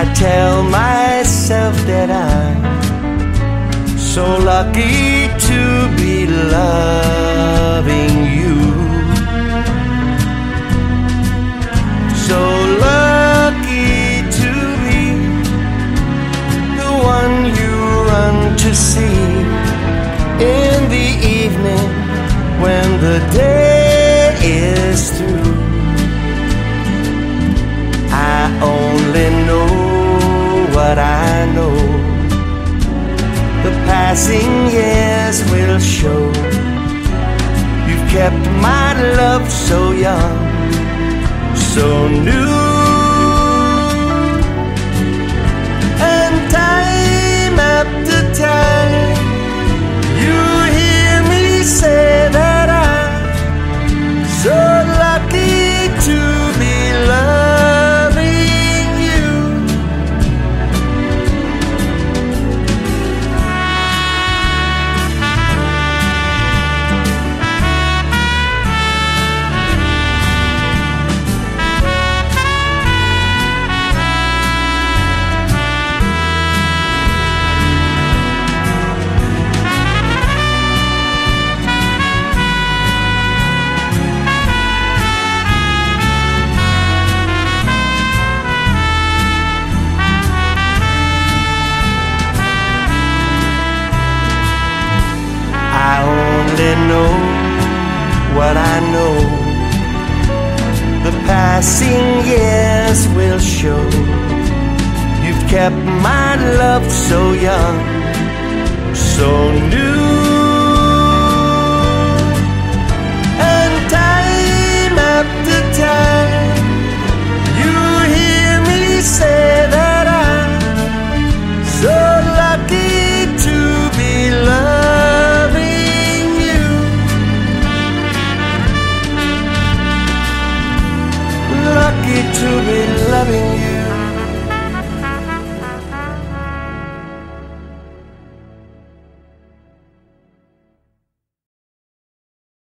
I tell myself that I'm so lucky to be loving you. So lucky to be the one you run to see in the evening when the day is through. Kept my love so young, so new. Only know what I know. The passing years will show. You've kept my love so young, so new. to be loving you.